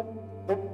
Boop, boop.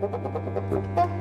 ハハハハ!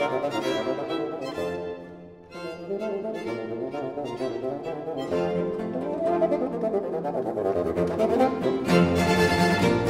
Thank you.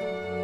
あ。